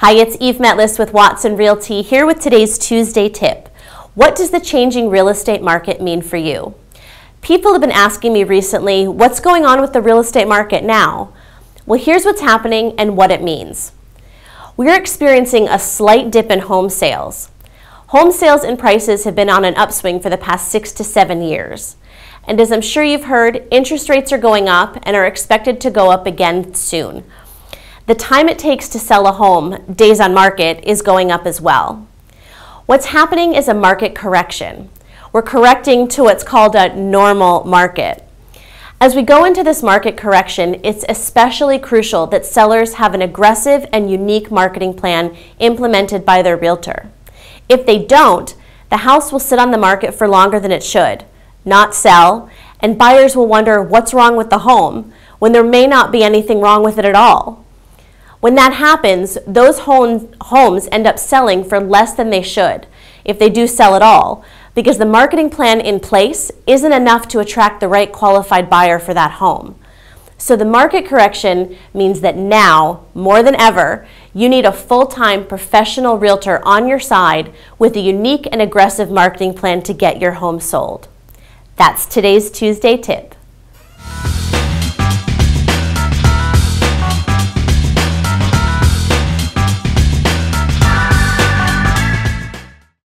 Hi, it's Eve Metlis with Watson Realty here with today's Tuesday tip. What does the changing real estate market mean for you? People have been asking me recently, what's going on with the real estate market now? Well, here's what's happening and what it means. We're experiencing a slight dip in home sales. Home sales and prices have been on an upswing for the past six to seven years. And as I'm sure you've heard, interest rates are going up and are expected to go up again soon the time it takes to sell a home, days on market, is going up as well. What's happening is a market correction. We're correcting to what's called a normal market. As we go into this market correction, it's especially crucial that sellers have an aggressive and unique marketing plan implemented by their realtor. If they don't, the house will sit on the market for longer than it should, not sell, and buyers will wonder what's wrong with the home when there may not be anything wrong with it at all. When that happens, those homes end up selling for less than they should, if they do sell at all, because the marketing plan in place isn't enough to attract the right qualified buyer for that home. So the market correction means that now, more than ever, you need a full-time professional realtor on your side with a unique and aggressive marketing plan to get your home sold. That's today's Tuesday tip.